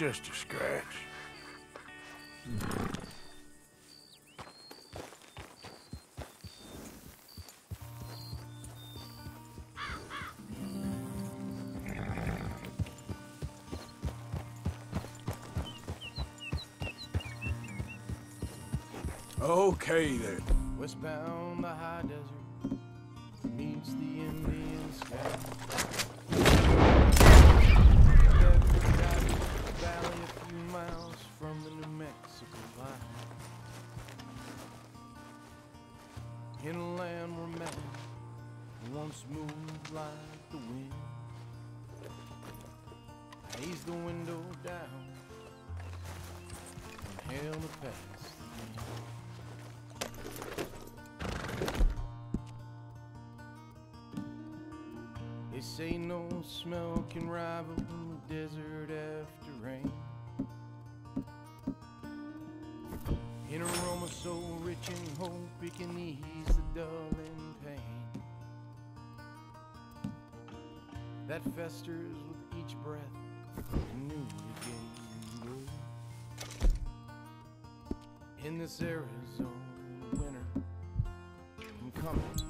Just a scratch. Okay then. Westbound the high desert meets the Indian sky. In a land where man once moved like the wind. I eased the window down and hailed the past again. They say no smell can rival the desert after rain. So rich in hope it can ease the dulling pain that festers with each breath again. In this Arizona winter, I'm coming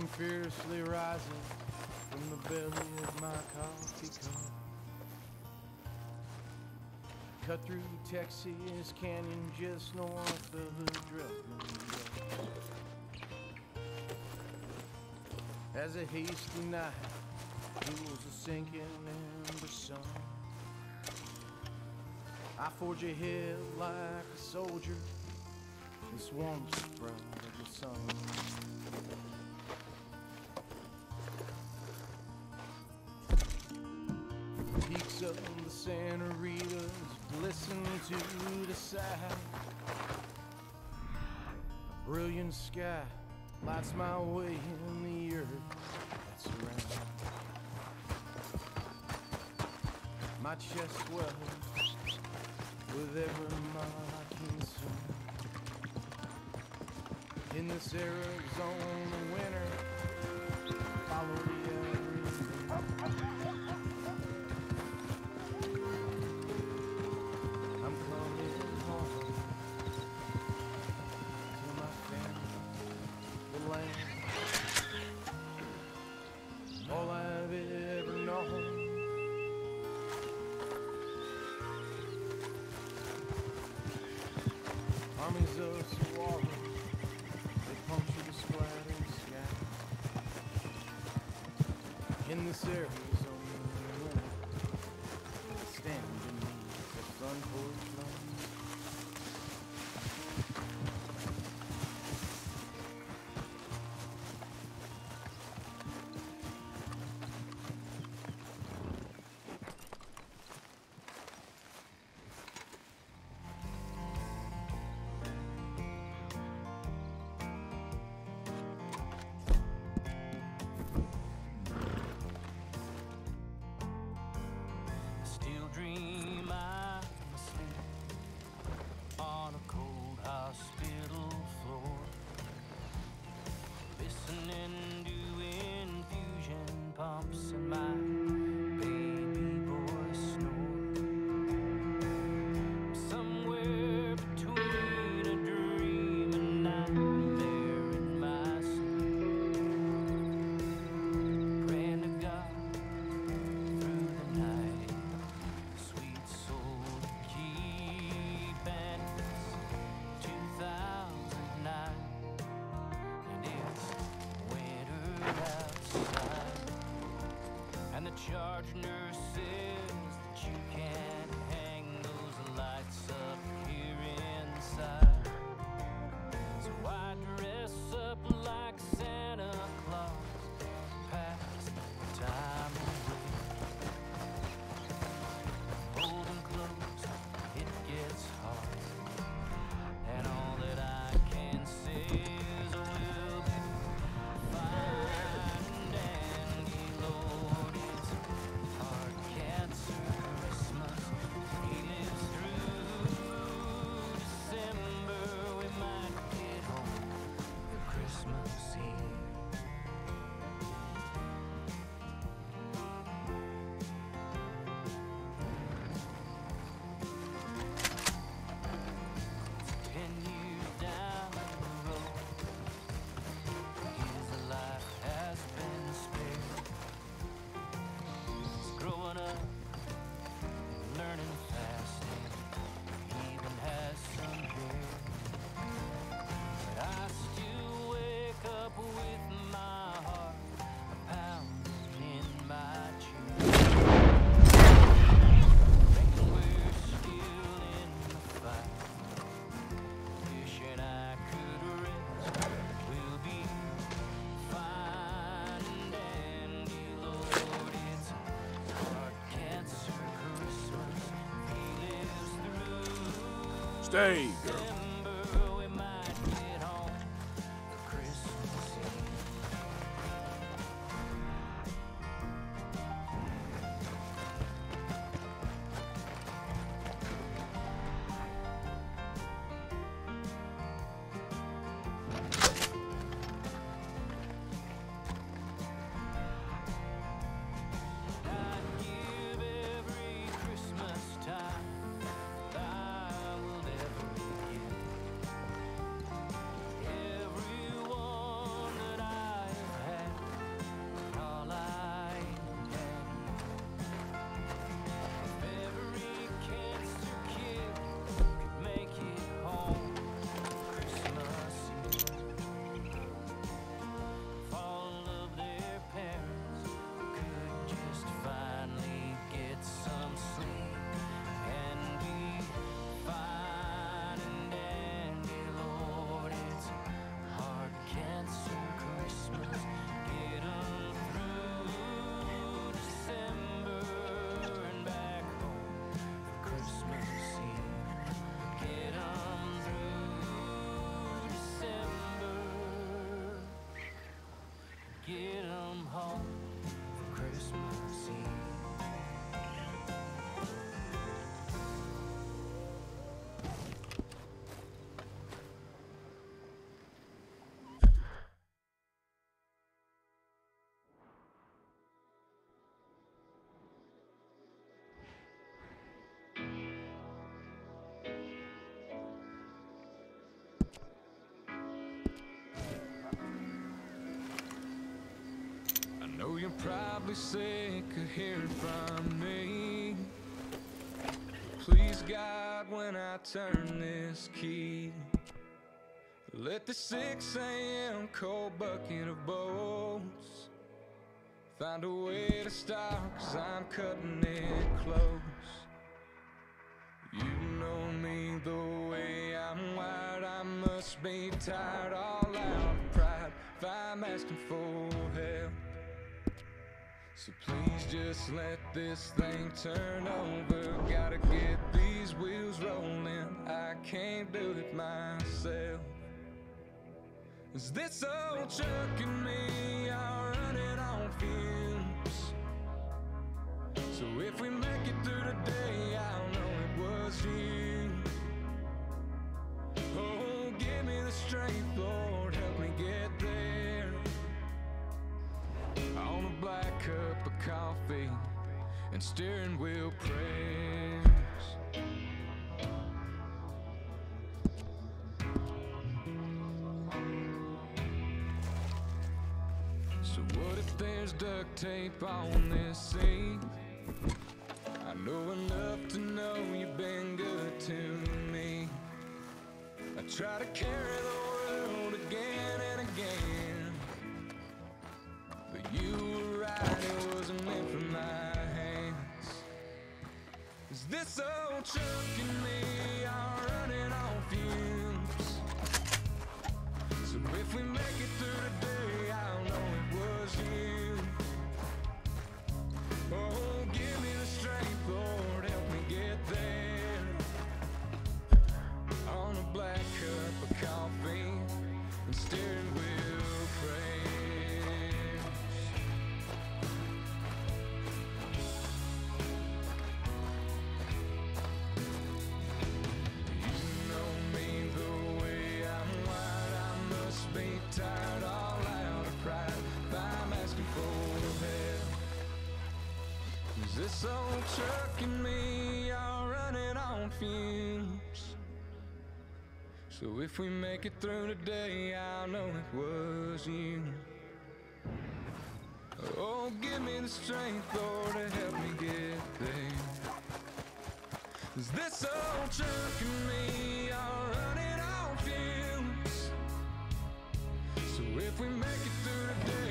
Fiercely rising from the belly of my coffee cup. Cut through Texas Canyon just north of the Drummond. As a hasty night cools the sinking ember sun, I forge ahead like a soldier in swamps from the sun. Of the Santa Ritas glisten to the side. A brilliant sky lights my way in the earth that's around. My chest swells with every I consume. In this Arizona winter, stay, girl. probably sick of hearing from me. Please, God, when I turn this key, let the 6 a.m. cold bucket of bolts find a way to stop, cause I'm cutting it close. You know me the way I'm wired, I must be tired all out of pride if I'm asking for. So please just let this thing turn over. Gotta get these wheels rolling. I can't do it myself. Is this old truck and me are running on fumes? So if we make it through the day, I'll know it was you. Oh, give me the strength, Lord, black cup of coffee and steering wheel prayers. So what if there's duct tape on this seat? I know enough to know you've been good to me. I try to carry the world again and again. You were right, it wasn't my hands. Is this old truck and me are running on fumes? So if we make it through the day, I'll know it was you. Oh, give me the strength, Lord, and me are running on fumes? So if we make it through the day, I'll know it was you. Oh, give me the strength, Lord, to help me get there. Is this old and me are running on fumes? So if we make it through the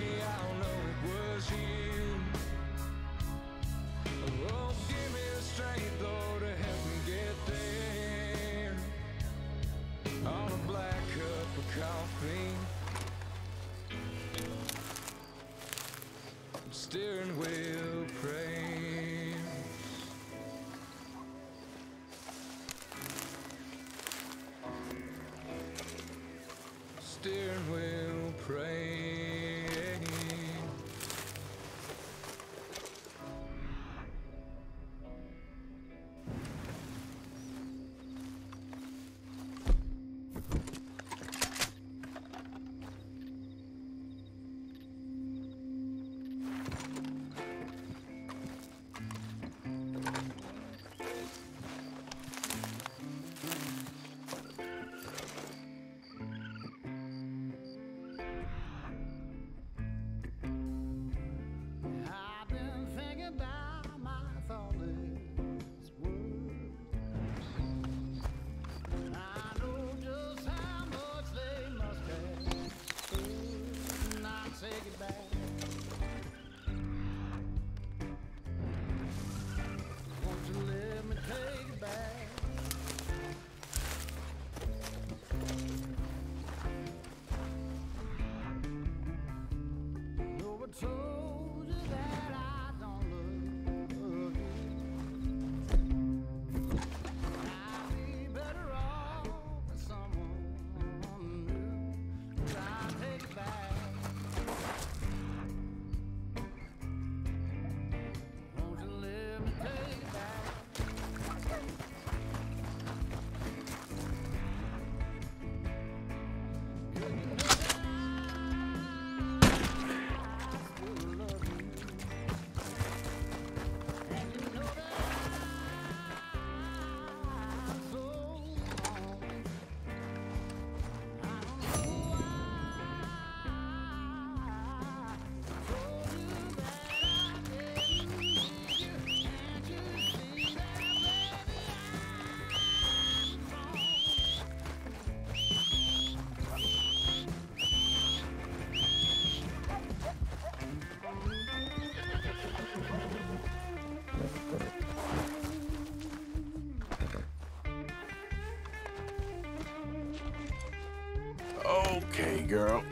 girl.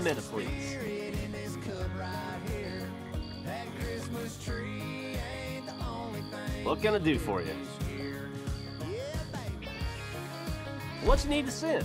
a minute, please. What can I do for you? What you need to send?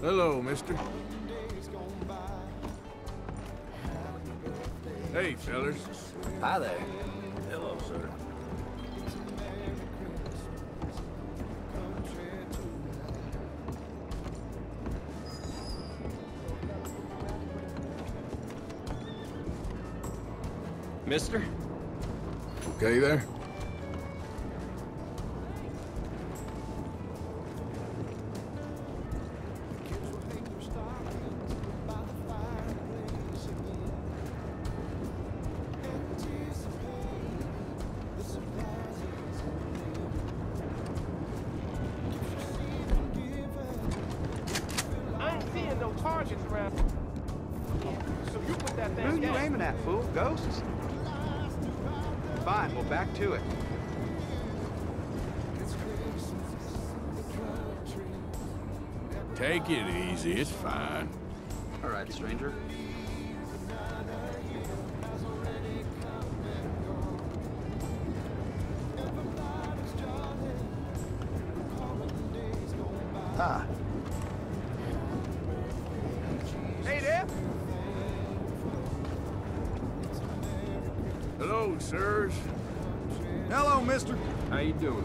Hello, mister. Hey, fellas. Hi there. Hello, sir. Mister? Okay there? Hello, mister. How you doing?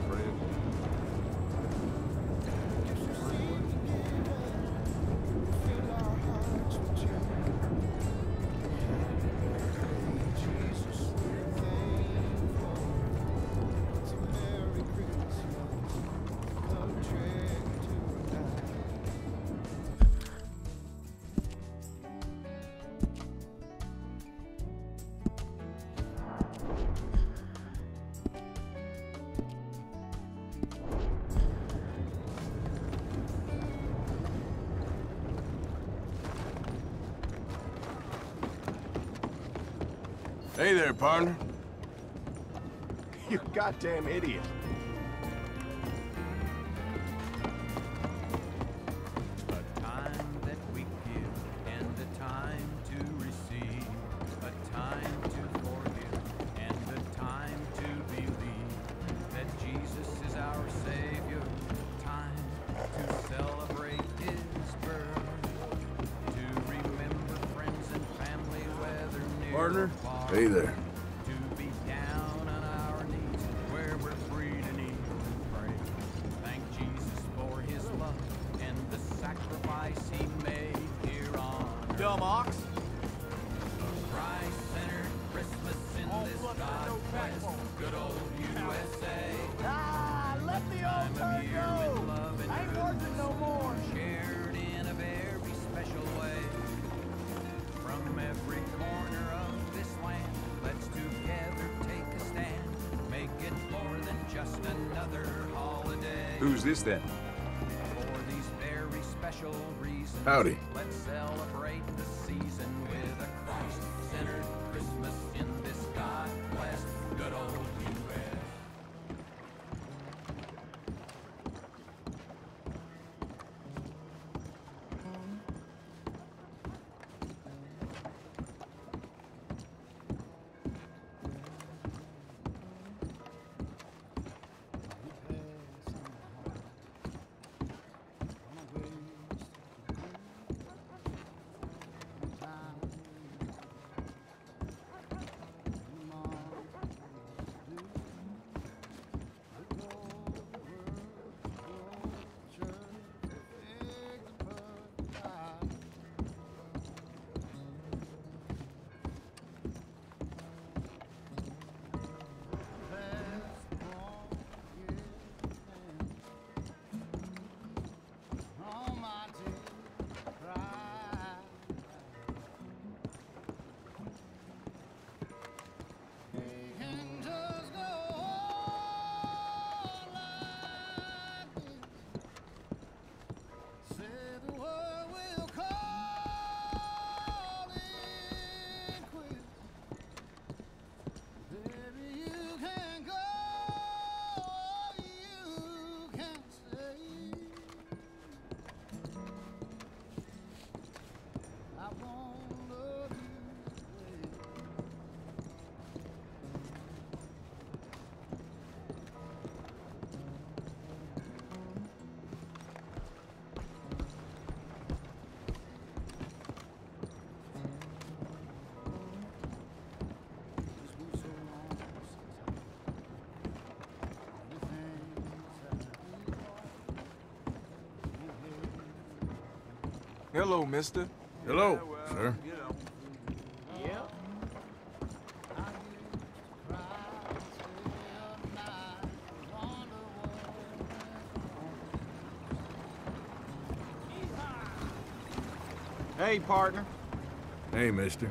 Hey there, partner. You goddamn idiot. Hello, mister. Hello, yeah, well, sir. Hey, partner. Hey, mister.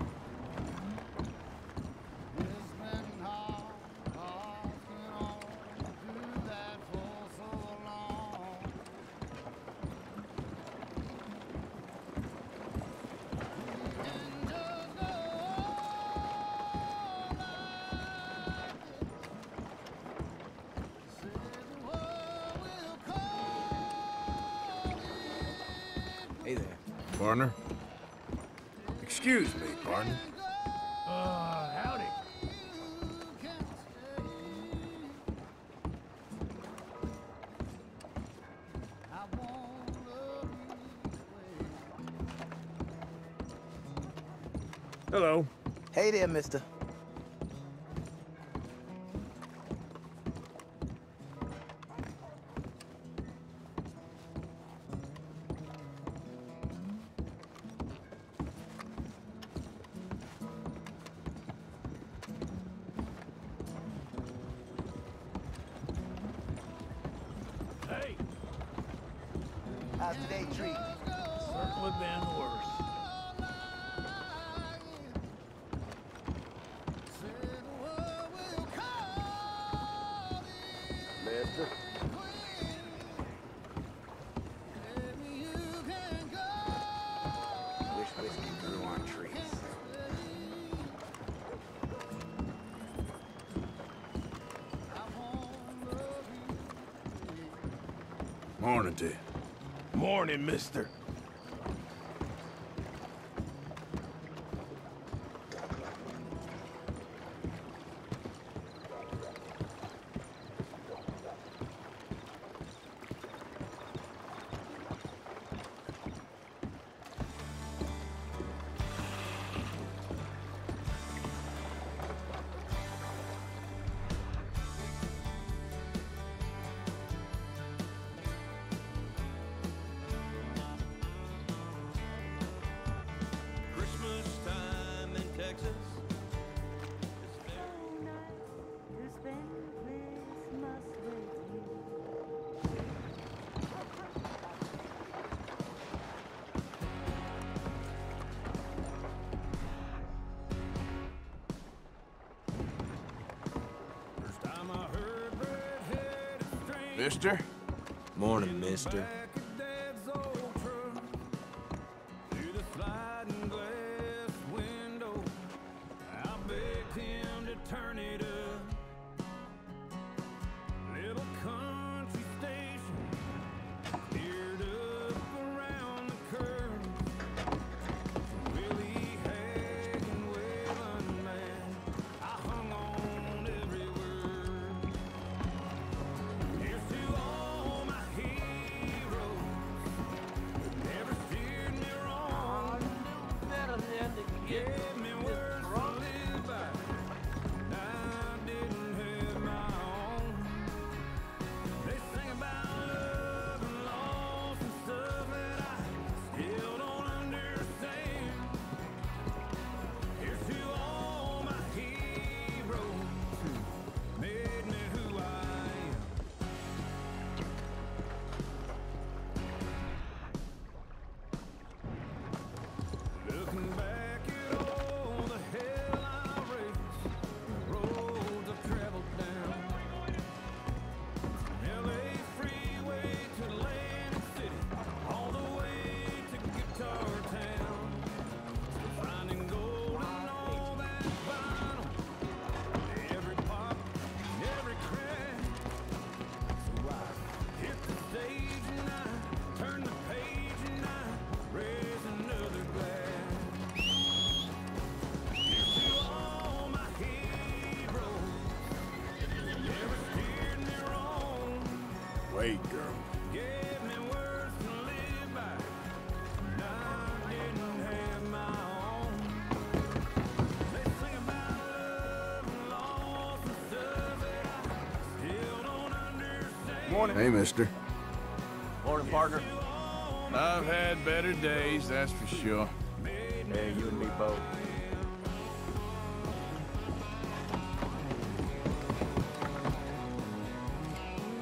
Hello. Hey there, mister. morning, mister. mister. Morning. Hey, mister. Morning, partner. I've had better days, that's for sure. Hey, you and me both.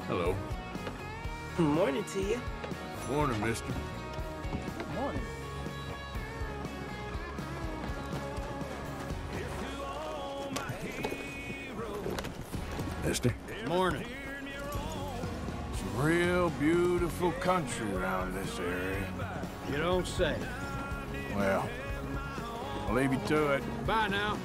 Hello. Morning to you. Morning, mister. Country around this area. You don't say. Well, I'll leave you to it. Bye now.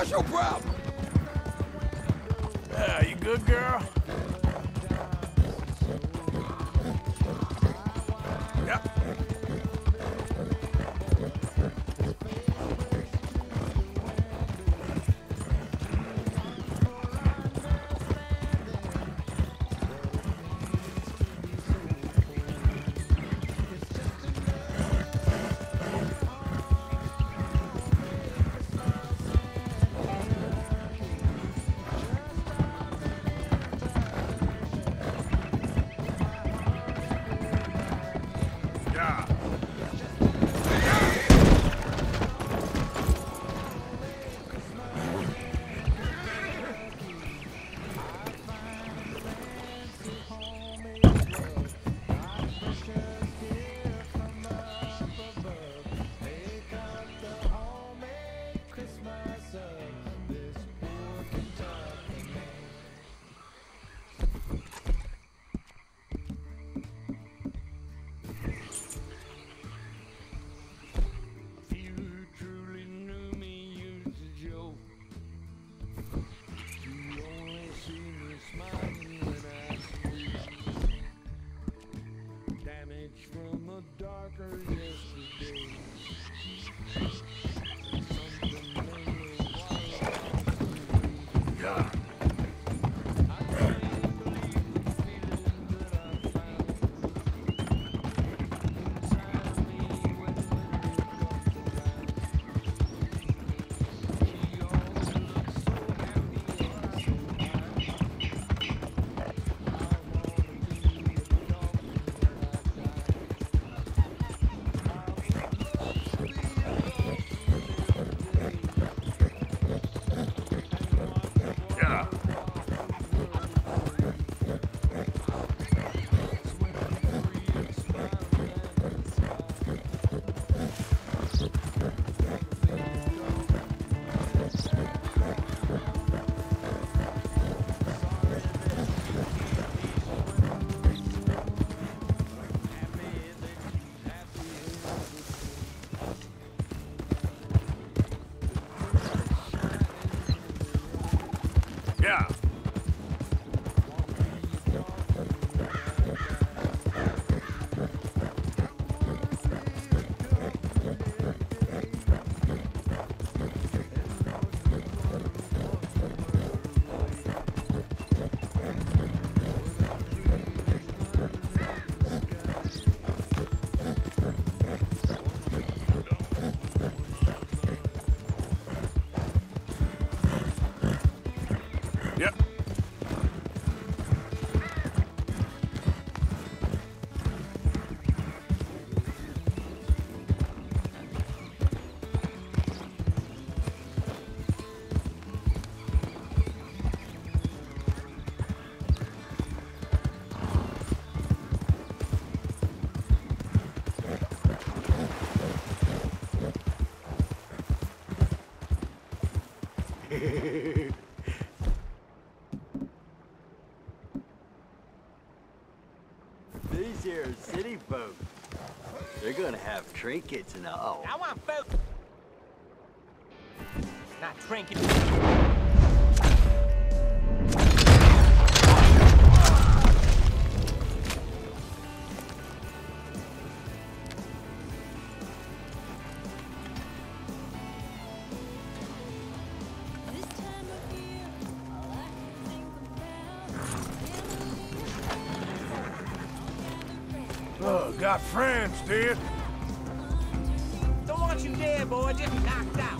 What's your problem? trinkets and all. I want folks. Not trinkets. Oh, got friends, dude. I just knocked out.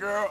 girl.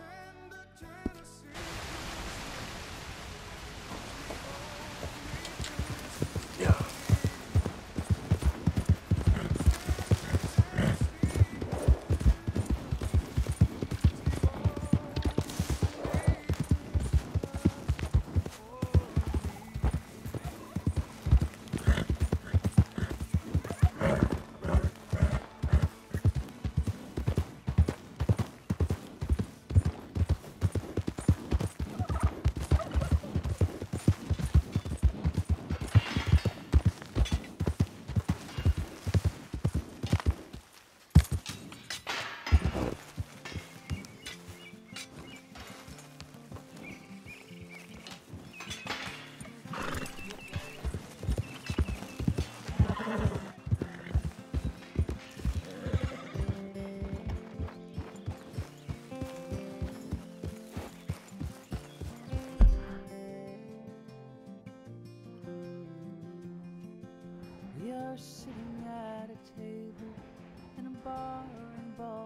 But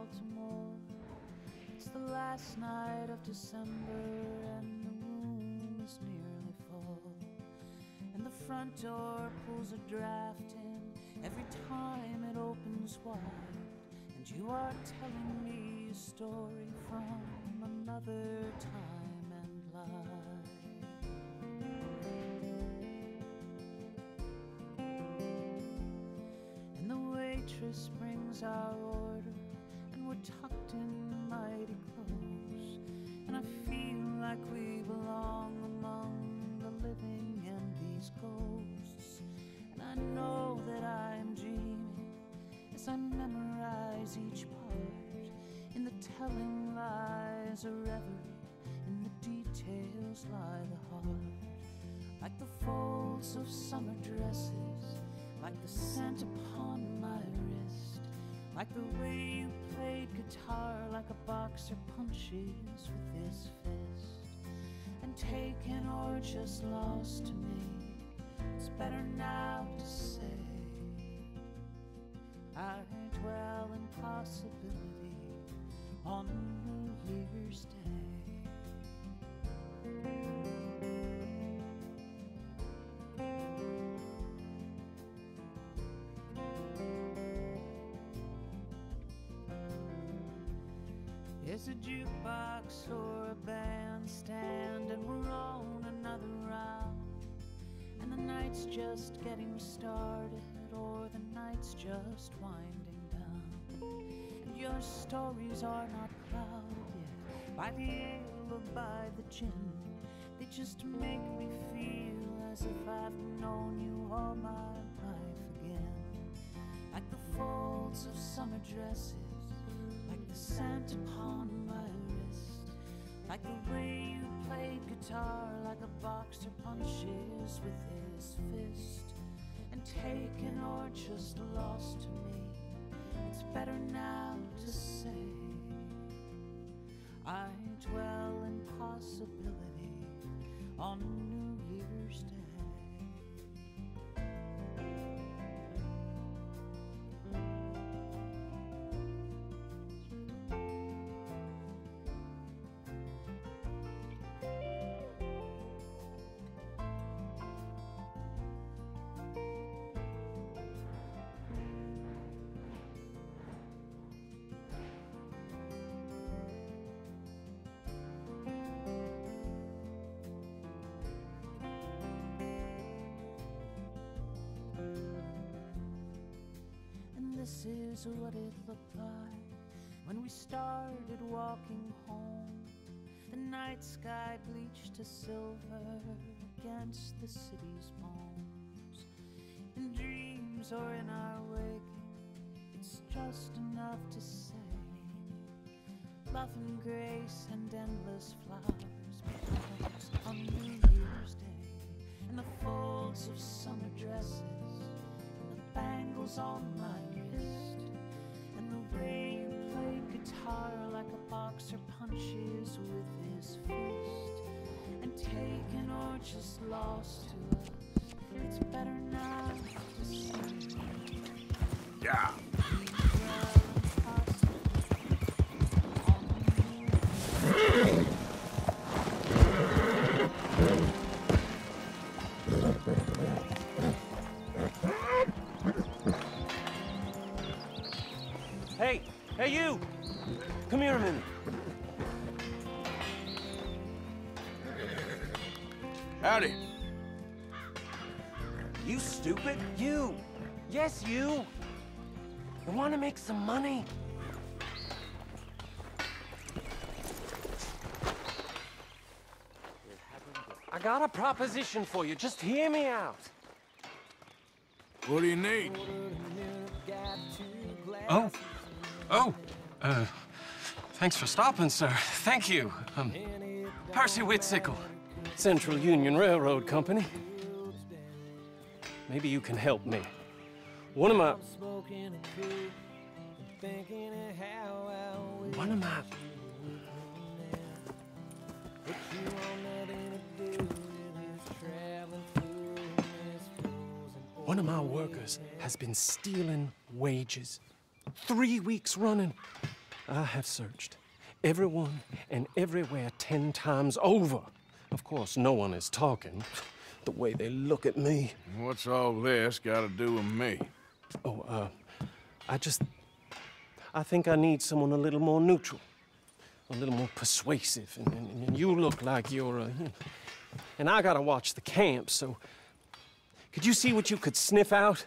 Baltimore. It's the last night of December and the moon is nearly full. And the front door pulls a draft in every time it opens wide. And you are telling me a story from another time and life. And the waitress brings our like we belong among the living and these ghosts. And I know that I'm dreaming as I memorize each part. In the telling lies a reverie, in the details lie the heart like the folds of summer dresses, like the scent upon my wrist, like the way you played guitar, like a boxer punches with his fist. Taken or just lost to me, it's better now to say I dwell in possibility on New Year's Day. It's a jukebox or a bandstand, Night's just getting started, or the night's just winding down. And your stories are not clouded yet by the ale or by the gin. They just make me feel as if I've known you all my life again. Like the folds of summer dresses, like the scent upon my wrist, like the way you played guitar, like a boxer punches with his fist. And taken or just lost to me, it's better now to say I dwell in possibility on New Year's Day. This is what it looked like when we started walking home. The night sky bleached to silver against the city's bones. In dreams or in our waking, it's just enough to say love and grace and endless flowers on New Year's Day and the folds of summer dresses and the bangles on my guitar like a boxer punches with his fist. And taken or just lost to us it's better not to say. Yeah. Make some money? I got a proposition for you. Just hear me out. What do you need? Oh. Oh. Uh, thanks for stopping, sir. Thank you. Um, Percy Whitsickle. Central Union Railroad Company. Maybe you can help me. One of my... One of my... One of my workers has been stealing wages. Three weeks running. I have searched everyone and everywhere ten times over. Of course, no one is talking. The way they look at me. What's all this got to do with me? Oh, uh, I just. I think I need someone a little more neutral, a little more persuasive. And, and, and you look like you're a. And I gotta watch the camp, so. Could you see what you could sniff out?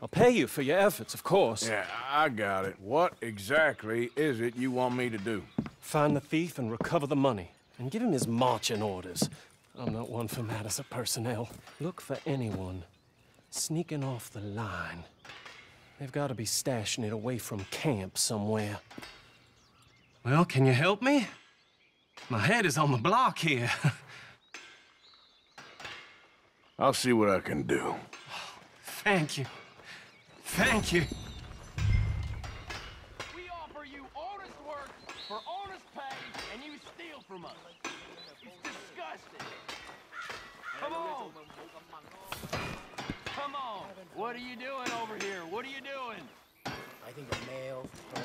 I'll pay you for your efforts, of course. Yeah, I got it. What exactly is it you want me to do? Find the thief and recover the money, and give him his marching orders. I'm not one for matters of personnel. Look for anyone sneaking off the line. They've got to be stashing it away from camp somewhere. Well, can you help me? My head is on the block here. I'll see what I can do. Thank you. Thank you. We offer you honest work for honest pay, and you steal from us. It's disgusting. Come on. Come on. What are you doing over here? What are you doing? I think a male from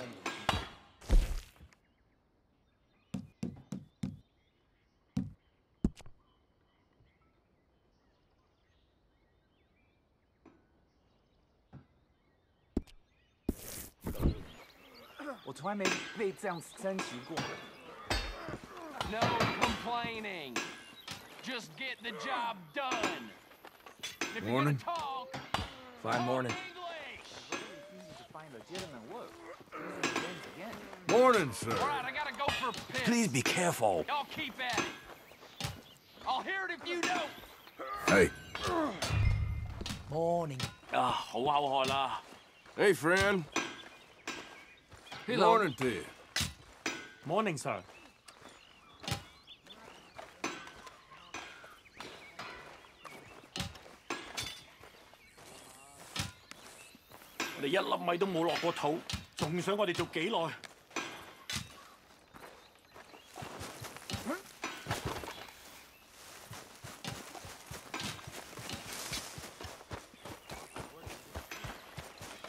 No complaining. Just get the job done. If you're Morning. Fine morning. Morning, sir. all right, I gotta go for a piss. Please be careful. Y'all keep at it. I'll hear it if you don't. Hey. Morning. Ah, hey, friend. Hello. Morning to you. Morning, sir. 你一粒米都冇落过肚，仲想我哋做几耐？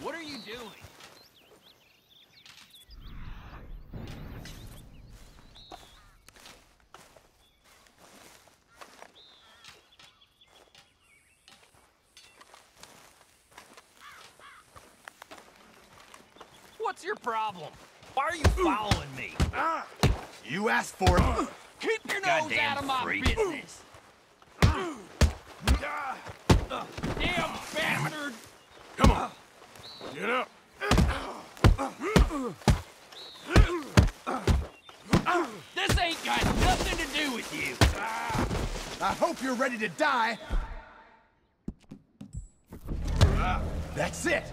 What are you doing? What's your problem? Why are you following me? You asked for it. Keep your nose out of my freak. business. Damn bastard! Come on. Get up. This ain't got nothing to do with you. I hope you're ready to die. That's it.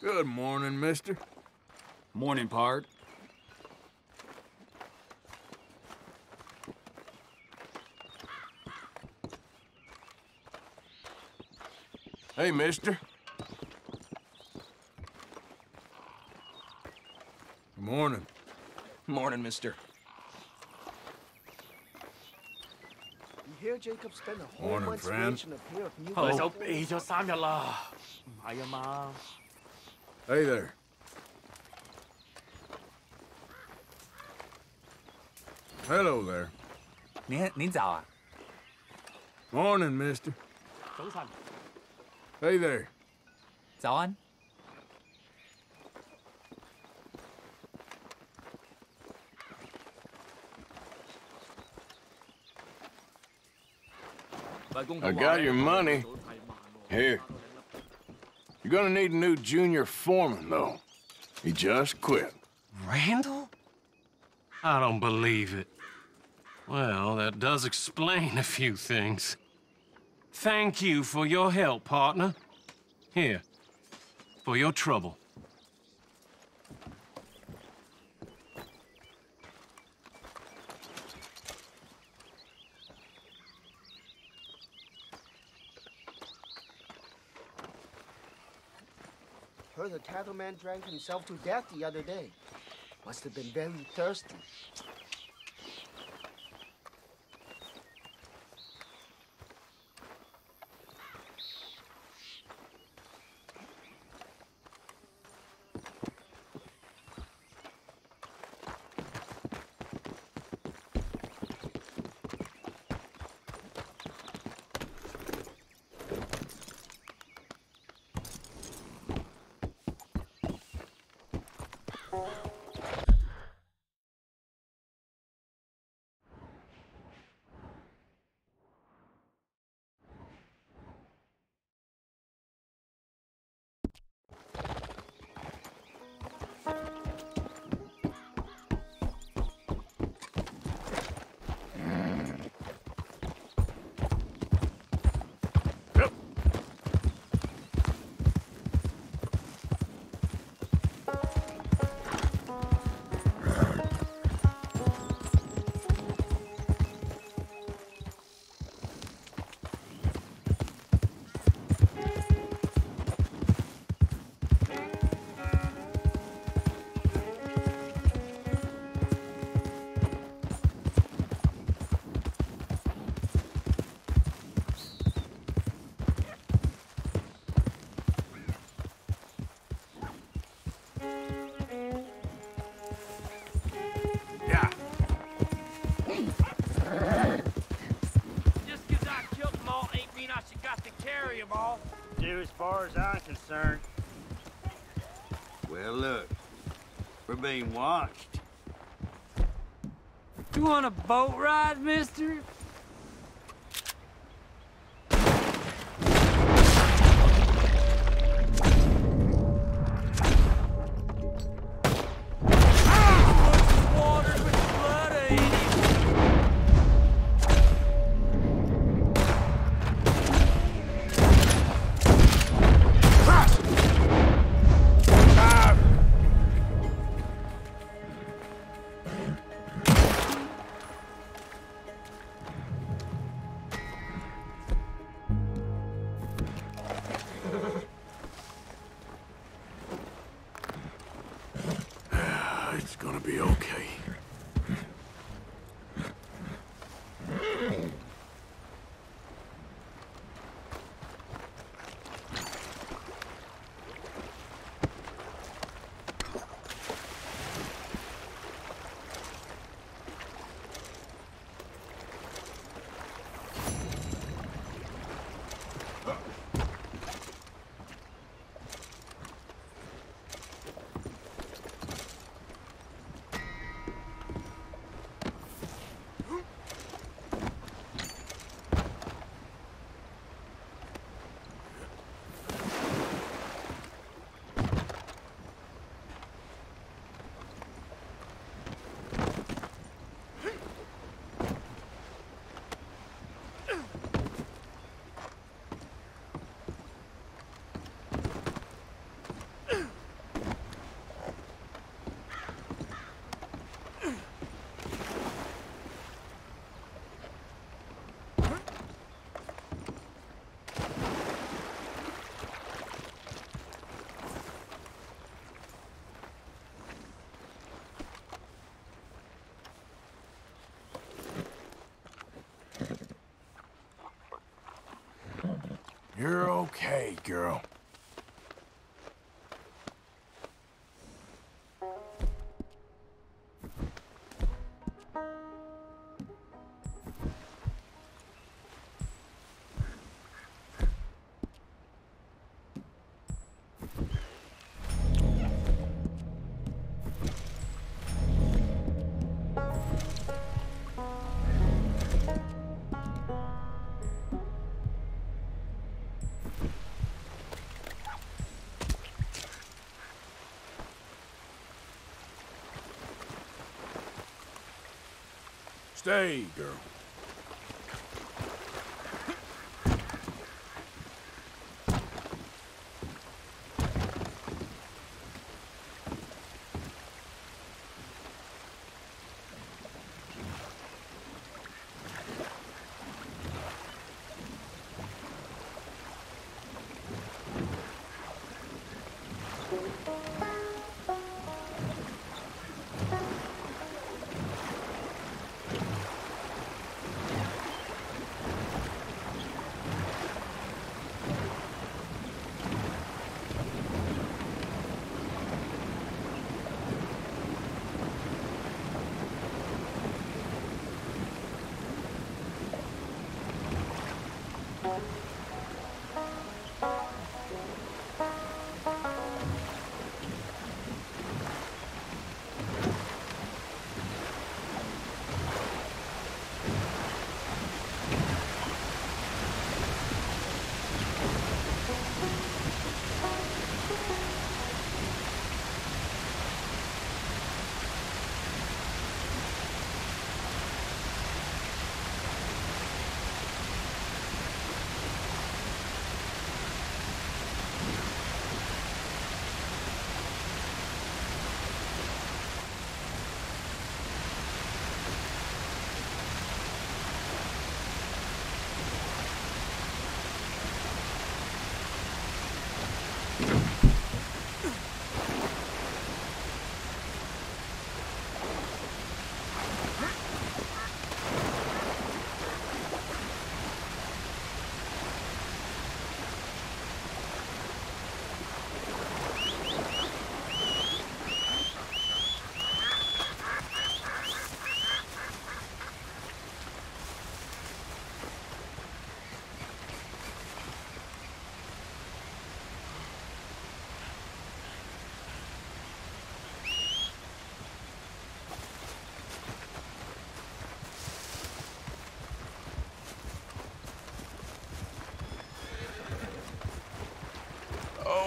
Good morning, mister. Morning, Pard. Hey, mister. Good morning. Morning, mister. You hear Jacob spent a whole Morning, month's friend. wage on a pair of new 佢 gloves? 手避咗三日啦，唔系啊嘛？ Hey there. Hello there. 您您早啊， Morning, mister. 早晨。 Hey there. 早安。I got your money. Here. You're gonna need a new junior foreman, though. He just quit. Randall? I don't believe it. Well, that does explain a few things. Thank you for your help, partner. Here, for your trouble. Heard a cattleman drank himself to death the other day. Must have been very thirsty. Far as I'm concerned. Well, look, we're being watched. You want a boat ride, mister? You're okay, girl. Stay, girl.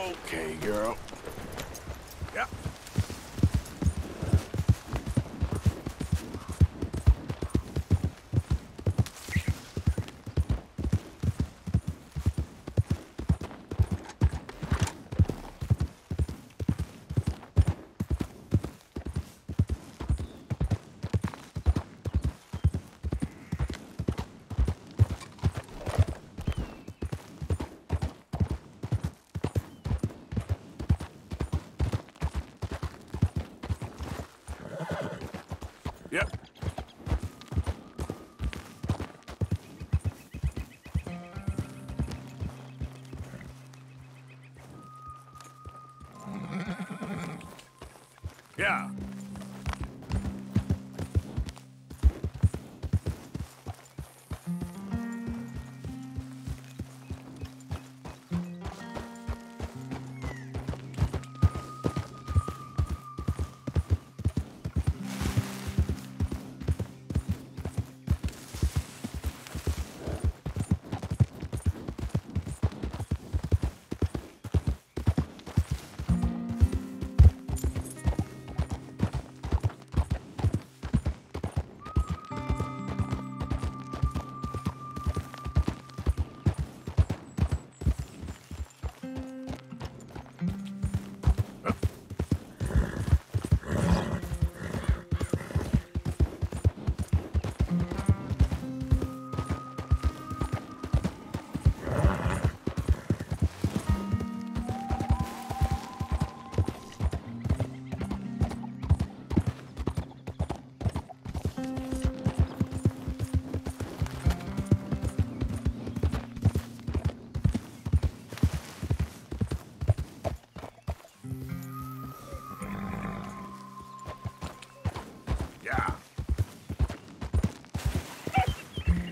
Okay, girl.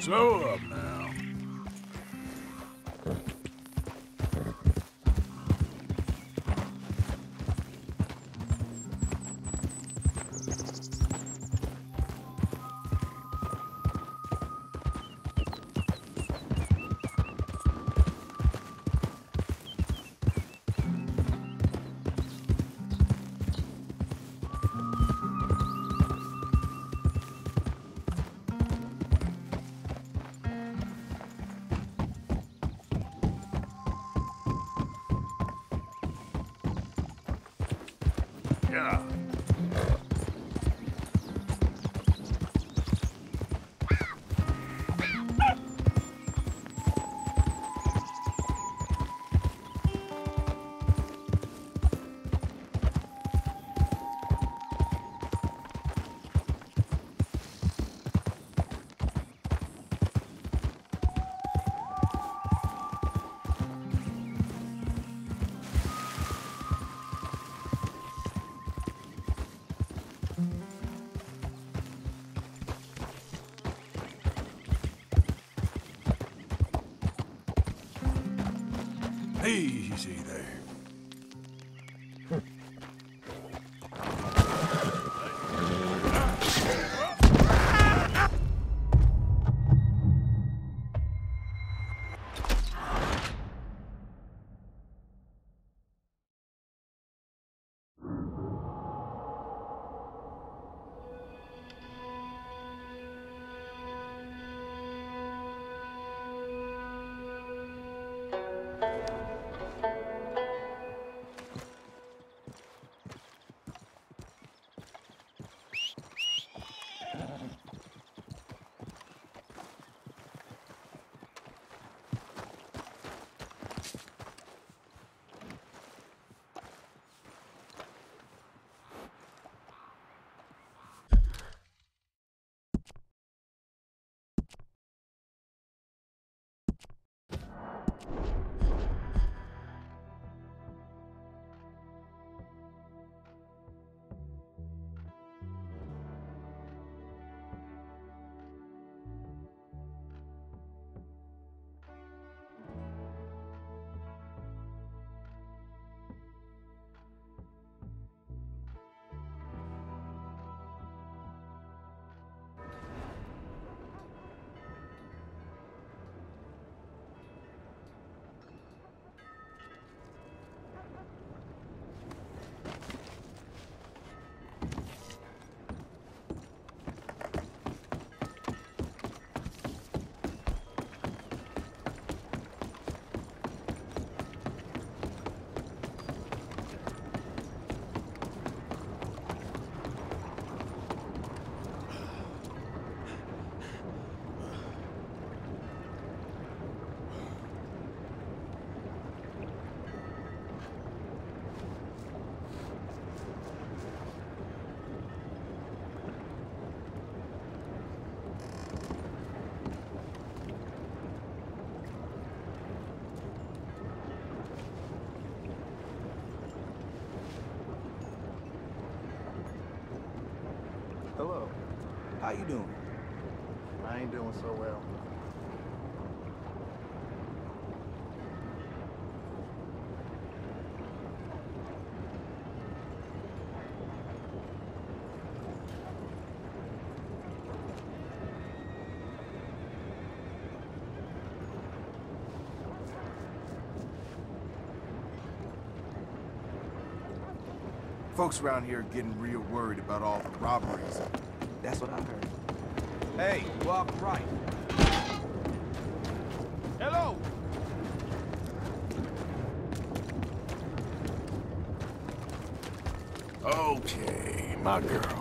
Slow up Yeah. You doing? I ain't doing so well. Folks around here are getting real worried about all the robberies. That's what I heard. Hey, walk right. Hello! Okay, my girl.